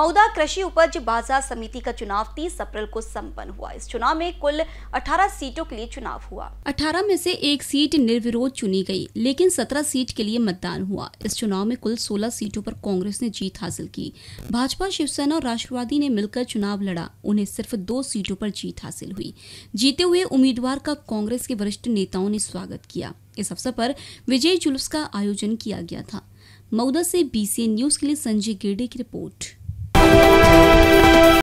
मऊदा कृषि उपज बाज़ार समिति का चुनाव 30 अप्रैल को संपन्न हुआ। इस चुनाव में कुल 18 सीटों के लिए चुनाव हुआ। 18 में से एक सीट निर्विरोध चुनी गई, लेकिन 17 सीट के लिए मतदान हुआ। इस चुनाव में कुल 16 सीटों पर कांग्रेस ने जीत हासिल की। भाजपा, शिवसेना और राष्ट्रवादी ने मिलकर चुनाव लड़ा। उन्हें सिर्फ़ दो सीटों पर जीत हासिल हुई। जीते हुए उम्मीदवार का कांग्रेस के वरिष्ठ नेताओं ने स्वागत किया। इस अवसर पर विजय जुलूस का आयोजन किया गया था। मऊदा से बीसीएन न्यूज़ के लिए संजय गिरडे की रिपोर्ट।